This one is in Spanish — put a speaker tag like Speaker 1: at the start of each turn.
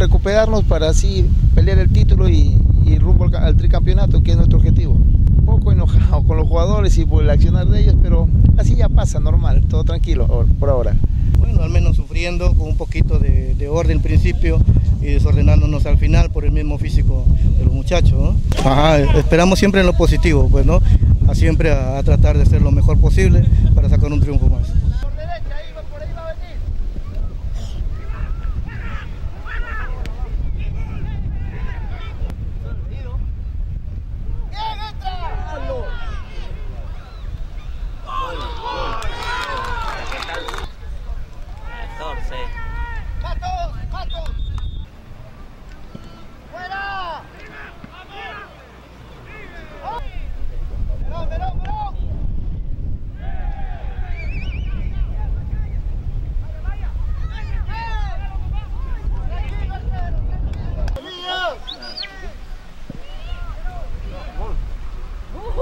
Speaker 1: recuperarnos para así pelear el título y, y rumbo al, al, tricampeonato, que es nuestro objetivo. Un poco enojado con los jugadores y por el accionar de ellos, pero así ya pasa, normal, todo tranquilo por ahora.
Speaker 2: Bueno, al menos sufriendo con un poquito de, de orden al principio y desordenándonos al final por el mismo físico de los muchachos. ¿no? Ajá, esperamos siempre en lo positivo, pues, ¿no? A siempre a, a tratar de hacer lo mejor posible para sacar un triunfo